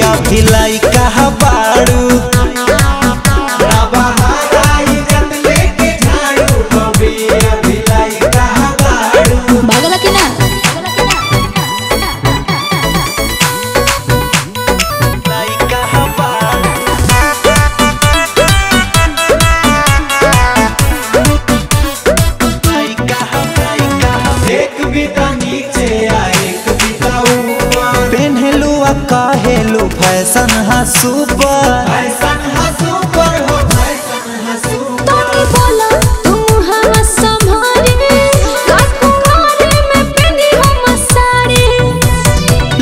अभी लइका हा सुपर फ़ैशन हंसू पर हो तोनी बोला तुम हम संभारे काकुआरे में पेनी हम साड़ी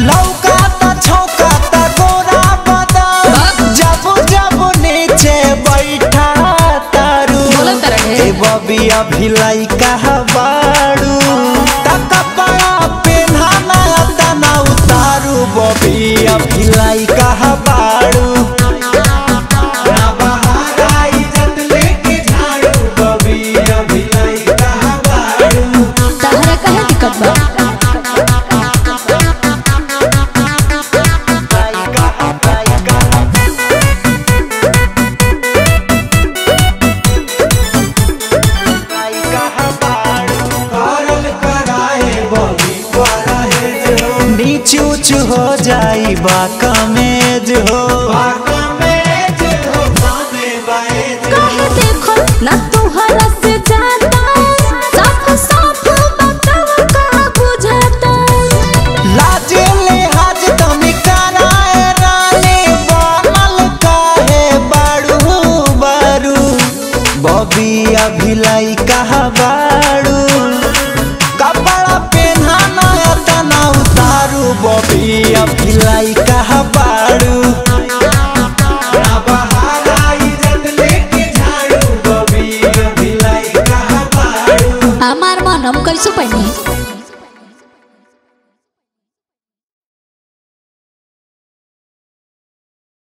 लौका ता छौका ता गोरा बदन जब जब नीचे बैठा तारू। ए बबी अभी लइका बाड़ू ता कपड़ा पेन्हा ना तना उतारू बबी। ऊंच हो जाई बाका मेज हो। बाका हो बामे बाए जो कहे देखो ना तुहरा से जाता साफ़ साफ़ बतावा का बुझाता। लाजे लिहाज तमी कराए रानी बनल काहे बाड़ू बारू बबी अभी लइका बाड़ू। बबी बबी अभी लइका बाड़ू हमार मन हम कैसे पहनी